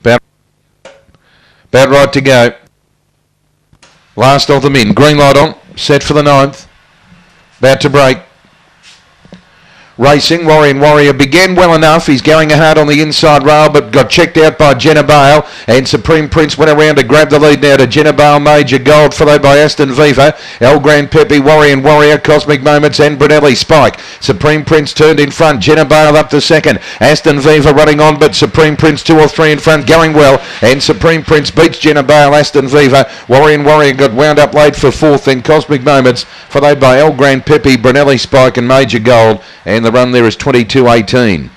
About, about right to go. Last of them in. Green light on. Set for the ninth. About to break. Racing, Warrior Warrior began well enough. He's going hard on the inside rail, but got checked out by Jenna Bale. And Supreme Prince went around to grab the lead now to Jenna Bale, Major Gold, followed by Aston Viva, El Grand Pepe, Warrior Warrior, Cosmic Moments, and Brunelli Spike. Supreme Prince turned in front. Jenna Bale up to second. Aston Viva running on, but Supreme Prince two or three in front, going well. And Supreme Prince beats Jenna Bale, Aston Viva. Warrior Warrior got wound up late for fourth. Then Cosmic Moments, followed by El Grand Pepe, Brunelli Spike, and Major Gold. And the run there is 22.18.